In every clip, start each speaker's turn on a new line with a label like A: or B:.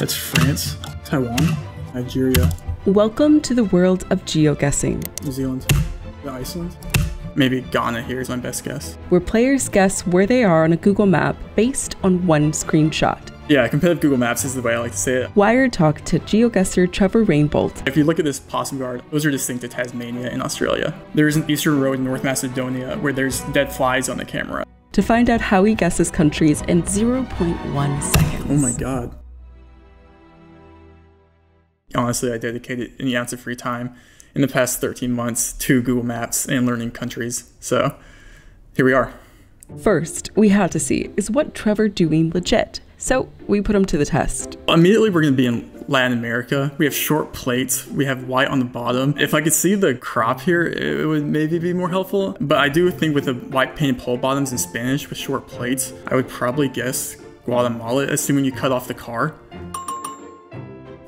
A: That's France, Taiwan, Nigeria,
B: Welcome to the world of geoguessing,
A: New Zealand, the Iceland. Maybe Ghana here is my best guess.
B: where players guess where they are on a Google map based on one screenshot.
A: Yeah, competitive Google Maps is the way I like to say it.
B: Wired talked to geoguesser Trevor Rainbolt.
A: If you look at this possum guard, those are distinct to Tasmania in Australia. There's an eastern road in North Macedonia where there's dead flies on the camera.
B: to find out how he guesses countries in 0.1 seconds.
A: Oh my god. Honestly, I dedicated any ounce of free time in the past 13 months to Google Maps and learning countries. So here we are.
B: First, we had to see is what Trevor doing legit? So we put him to the test.
A: Immediately, we're going to be in Latin America. We have short plates. We have white on the bottom. If I could see the crop here, it would maybe be more helpful. But I do think with the white painted pole bottoms in Spanish with short plates, I would probably guess Guatemala, assuming you cut off the car.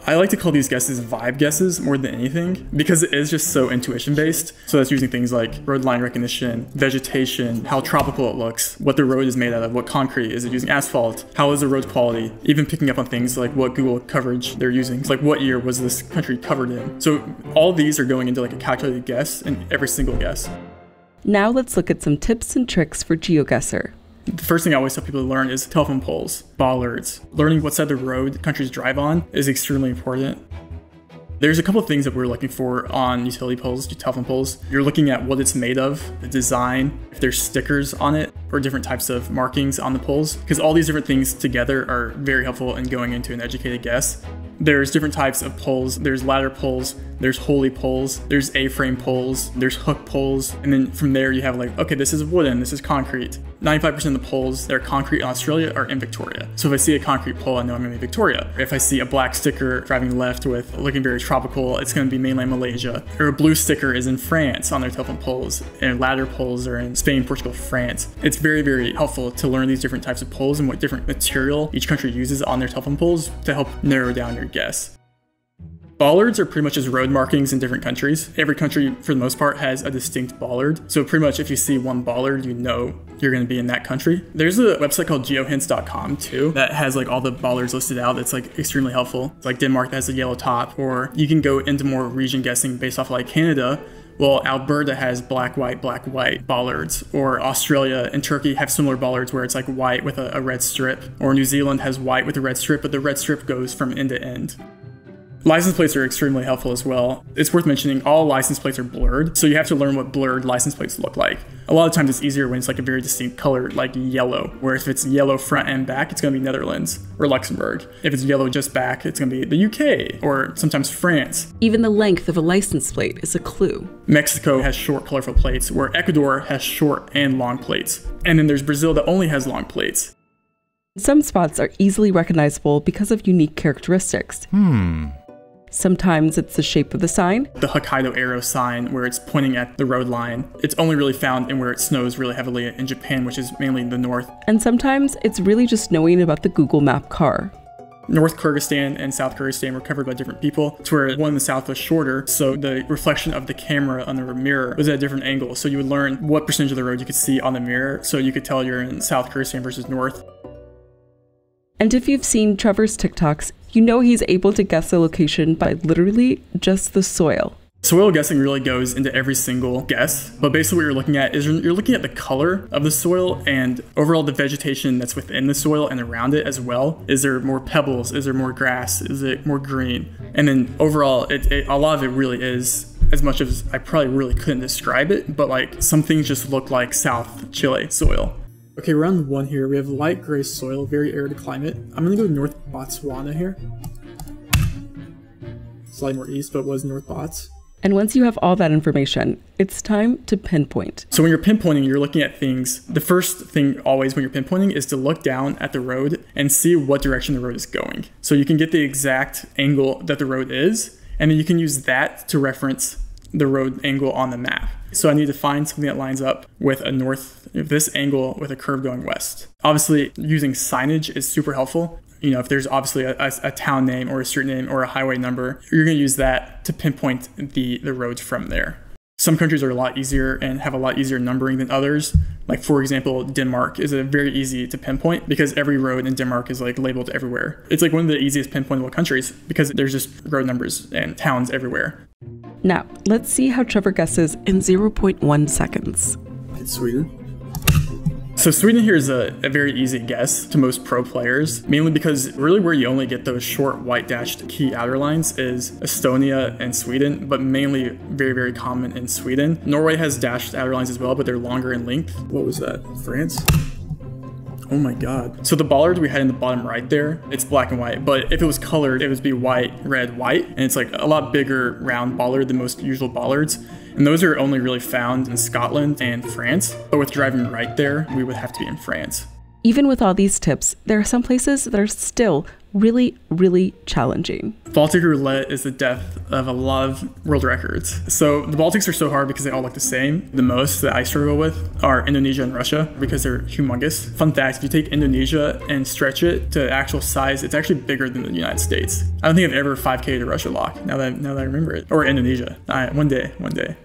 A: I like to call these guesses vibe guesses more than anything because it is just so intuition based. So that's using things like road line recognition, vegetation, how tropical it looks, what the road is made out of, what concrete, is it using asphalt, how is the road quality, even picking up on things like what Google coverage they're using. It's like what year was this country covered in. So all these are going into like a calculated guess in every single guess.
B: Now let's look at some tips and tricks for GeoGuessr.
A: The first thing I always tell people to learn is telephone poles, bollards. Learning what side of the road countries drive on is extremely important. There's a couple of things that we're looking for on utility poles, telephone poles. You're looking at what it's made of, the design, if there's stickers on it, or different types of markings on the poles, because all these different things together are very helpful in going into an educated guess. There's different types of poles. There's ladder poles, there's holey poles, there's A-frame poles, there's hook poles, and then from there you have like, okay, this is wooden, this is concrete. 95% of the poles that are concrete in Australia are in Victoria. So if I see a concrete pole, I know I'm be Victoria. If I see a black sticker driving left with looking very tropical, it's gonna be mainland Malaysia. Or a blue sticker is in France on their telephone poles, and ladder poles are in Spain, Portugal, France. It's very, very helpful to learn these different types of poles and what different material each country uses on their telephone poles to help narrow down your guess. Bollards are pretty much just road markings in different countries. Every country, for the most part, has a distinct bollard. So pretty much if you see one bollard, you know you're going to be in that country. There's a website called geohints.com too that has like all the bollards listed out. That's like extremely helpful. It's like Denmark that has a yellow top, or you can go into more region guessing based off like Canada. Well, Alberta has black, white, black, white bollards, or Australia and Turkey have similar bollards where it's like white with a, a red strip, or New Zealand has white with a red strip, but the red strip goes from end to end. License plates are extremely helpful as well. It's worth mentioning all license plates are blurred, so you have to learn what blurred license plates look like. A lot of times it's easier when it's like a very distinct color, like yellow, where if it's yellow front and back, it's gonna be Netherlands or Luxembourg. If it's yellow just back, it's gonna be the UK or sometimes France.
B: Even the length of a license plate is a clue.
A: Mexico has short, colorful plates, where Ecuador has short and long plates. And then there's Brazil that only has long plates.
B: Some spots are easily recognizable because of unique characteristics. Hmm. Sometimes it's the shape of the sign,
A: The Hokkaido arrow sign, where it's pointing at the road line, it's only really found in where it snows really heavily in Japan, which is mainly in the north.
B: and sometimes it's really just knowing about the Google Map car.
A: North Kyrgyzstan and South Kyrgyzstan were covered by different people, to where one in the south was shorter, so the reflection of the camera on the mirror was at a different angle. So you would learn what percentage of the road you could see on the mirror, so you could tell you're in South Kyrgyzstan versus North.
B: And if you've seen Trevor's TikToks, you know he's able to guess the location by literally just the soil.
A: Soil guessing really goes into every single guess, but basically what you're looking at is you're looking at the color of the soil and overall the vegetation that's within the soil and around it as well. Is there more pebbles? Is there more grass? Is it more green? And then overall, it, it, a lot of it really is as much as I probably really couldn't describe it, but like some things just look like South Chile soil. Okay, round one here. We have light gray soil, very arid climate. I'm gonna go North Botswana here. Slightly more east, but was North Bots.
B: And once you have all that information, it's time to pinpoint.
A: So when you're pinpointing, you're looking at things. The first thing always when you're pinpointing is to look down at the road and see what direction the road is going. So you can get the exact angle that the road is, and then you can use that to reference the road angle on the map. So I need to find something that lines up with a north, this angle with a curve going west. Obviously, using signage is super helpful. You know, if there's obviously a, a, a town name or a street name or a highway number, you're going to use that to pinpoint the, the roads from there. Some countries are a lot easier and have a lot easier numbering than others. Like for example, Denmark is a very easy to pinpoint because every road in Denmark is like labeled everywhere. It's like one of the easiest pinpointable countries because there's just road numbers and towns everywhere.
B: Now, let's see how Trevor guesses in 0.1 seconds.
C: It's Sweden.
A: So Sweden here is a, a, very easy guess to most pro players, mainly because really where you only get those short white dashed key outer lines is Estonia and Sweden, but mainly very, very common in Sweden. Norway has dashed outer lines as well, but they're longer in length.
C: What was that? France?
A: Oh my god. So the bollard we had in the bottom right there, it's black and white, but if it was colored, it would be white, red, white, and it's like a lot bigger round bollard than most usual bollards. And those are only really found in Scotland and France. But with driving right there, we would have to be in France.
B: Even with all these tips, there are some places that are still really, really challenging.
A: Baltic roulette is the death of a lot of world records. So the Baltics are so hard because they all look the same. The most that I struggle with are Indonesia and Russia because they're humongous. Fun fact, if you take Indonesia and stretch it to actual size, it's actually bigger than the United States. I don't think I've ever 5K to Russia lock now that, now that I remember it. Or Indonesia. Right, one day, one day.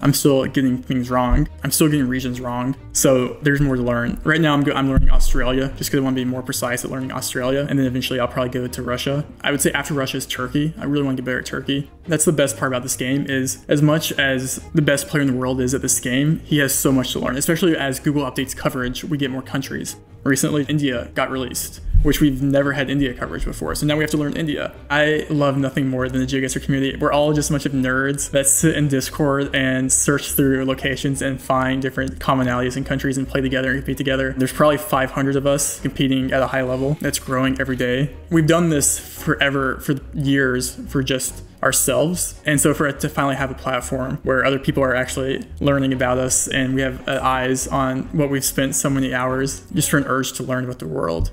A: I'm still getting things wrong. I'm still getting regions wrong. So there's more to learn. Right now, I'm, go- I'm learning Australia just because I want to be more precise at learning Australia. And then eventually, I'll probably go to Russia. I would say after Russia is Turkey. I really want to get better at Turkey. That's the best part about this game is as much as the best player in the world is at this game, he has so much to learn, especially as Google updates coverage, we get more countries. Recently, India got released which we've never had India coverage before. So now we have to learn India. I love nothing more than the GeoGuessr community. We're all just a bunch of nerds that sit in Discord and search through locations and find different commonalities in countries and play together and compete together. There's probably 500 of us competing at a high level that's growing every day. We've done this forever, for years, for just ourselves. And so for it to finally have a platform where other people are actually learning about us and we have uh, eyes on what we've spent so many hours just for an urge to learn about the world.